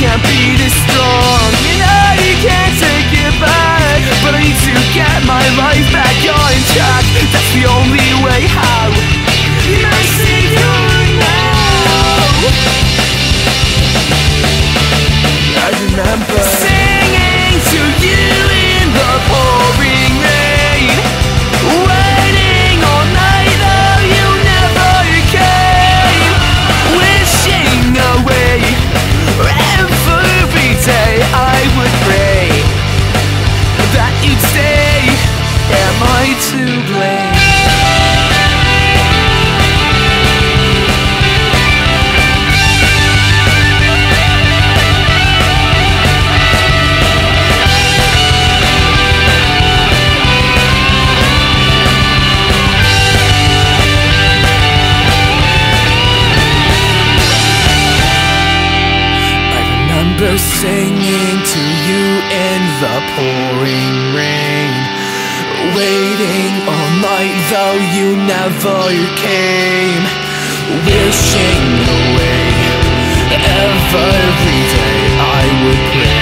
can't be this strong. And I can't take it back But I need to get my life back on remember singing to you in the pouring rain. Waiting all night though you never came. Wishing away every day I would pray.